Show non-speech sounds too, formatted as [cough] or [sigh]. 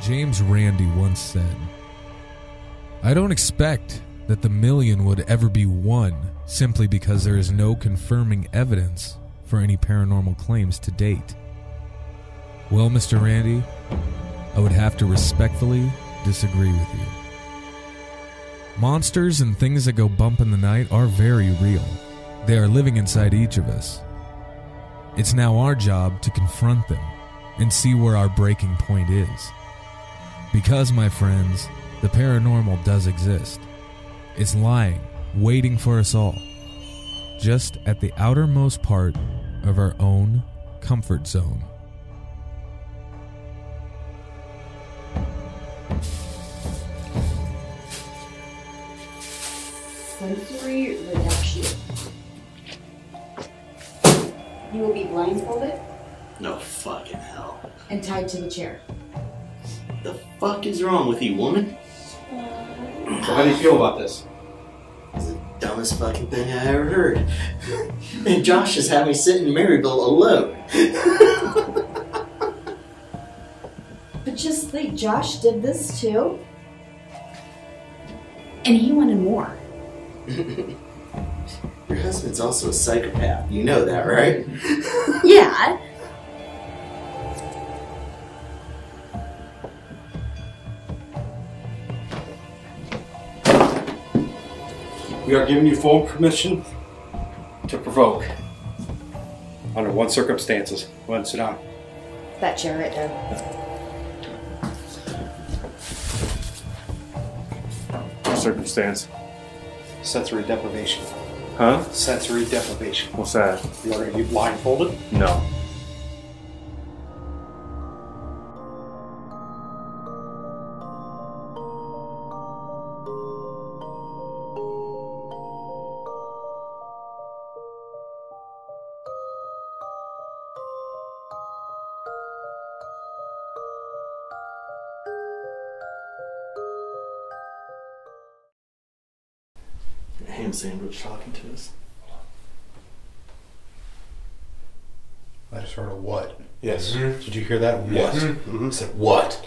James Randi once said, I don't expect that the million would ever be won simply because there is no confirming evidence for any paranormal claims to date. Well, Mr. Randi, I would have to respectfully disagree with you. Monsters and things that go bump in the night are very real. They are living inside each of us. It's now our job to confront them and see where our breaking point is. Because, my friends, the paranormal does exist. It's lying, waiting for us all, just at the outermost part of our own comfort zone. Sensory reduction. You will be blindfolded No fucking hell. and tied to the chair. The fuck is wrong with you, woman? So how do you feel about this? It's the dumbest fucking thing I ever heard. [laughs] and Josh has had me sit in Maryville alone. [laughs] But just think, Josh did this too. And he wanted more. [laughs] Your husband's also a psychopath. You know that, right? Yeah. We are giving you full permission to provoke. Under one circumstances. Go ahead and sit down. That chair right there. Circumstance. Sensory deprivation. Huh? Sensory deprivation. What's that? You are going to be blindfolded. No. Ham sandwich talking to us. I just heard a what? Yes. Did you hear that? What? Yes. Mm-hmm. Said what?